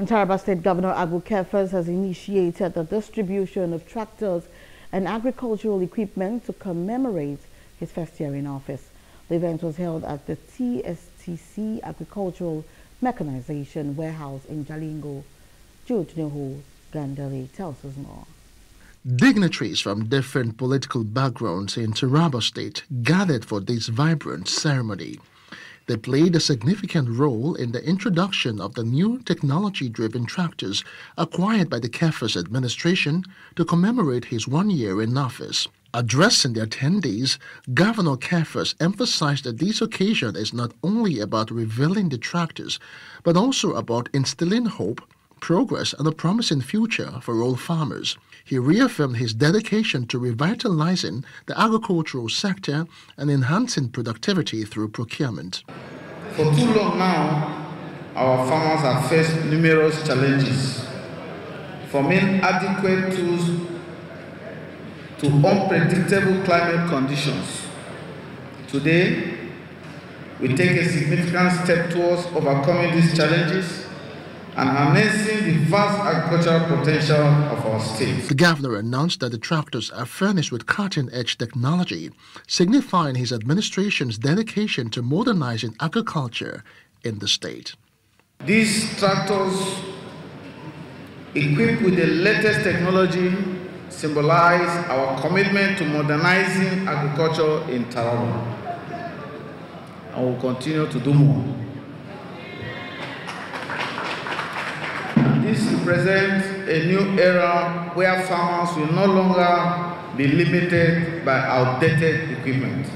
And Taraba State Governor Agbu Kefas has initiated the distribution of tractors and agricultural equipment to commemorate his first year in office. The event was held at the TSTC Agricultural Mechanization Warehouse in Jalingo. Jude Nehu Gandali tells us more. Dignitaries from different political backgrounds in Taraba State gathered for this vibrant ceremony. They played a significant role in the introduction of the new technology-driven tractors acquired by the Kefas administration to commemorate his one year in office. Addressing the attendees, Governor Kefas emphasized that this occasion is not only about revealing the tractors, but also about instilling hope progress and a promising future for all farmers. He reaffirmed his dedication to revitalizing the agricultural sector and enhancing productivity through procurement. For too long now, our farmers have faced numerous challenges, from inadequate tools to unpredictable climate conditions. Today, we take a significant step towards overcoming these challenges and harnessing the vast agricultural potential of our state. The governor announced that the tractors are furnished with cutting-edge technology, signifying his administration's dedication to modernizing agriculture in the state. These tractors, equipped with the latest technology, symbolize our commitment to modernizing agriculture in Taraba. And will continue to do more. This represents a new era where farmers will no longer be limited by outdated equipment.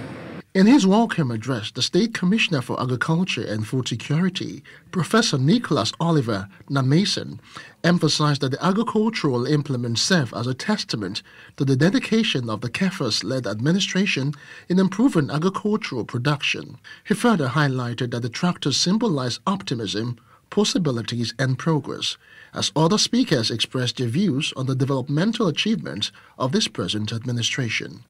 In his welcome address, the State Commissioner for Agriculture and Food Security, Professor Nicholas Oliver Namason, emphasized that the agricultural implements serve as a testament to the dedication of the Kefas-led administration in improving agricultural production. He further highlighted that the tractors symbolize optimism, possibilities and progress, as other speakers expressed their views on the developmental achievements of this present administration.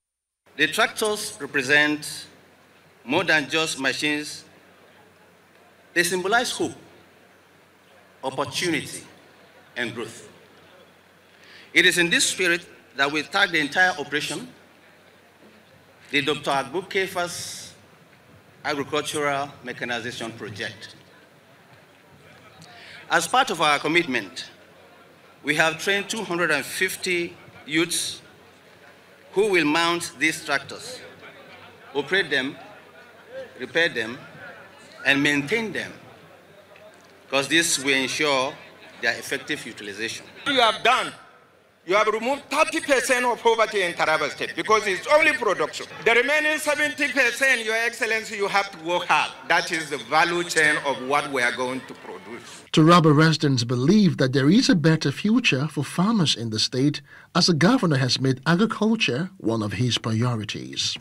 The tractors represent more than just machines. They symbolize hope, opportunity, and growth. It is in this spirit that we tag the entire operation, the Dr. Kefas Agricultural Mechanization Project. As part of our commitment, we have trained 250 youths who will mount these tractors, operate them, repair them, and maintain them, because this will ensure their effective utilization. You have done you have removed 30% of poverty in Taraba State because it's only production. The remaining 70%, Your Excellency, you have to work hard. That is the value chain of what we are going to produce. Taraba residents believe that there is a better future for farmers in the state as the governor has made agriculture one of his priorities.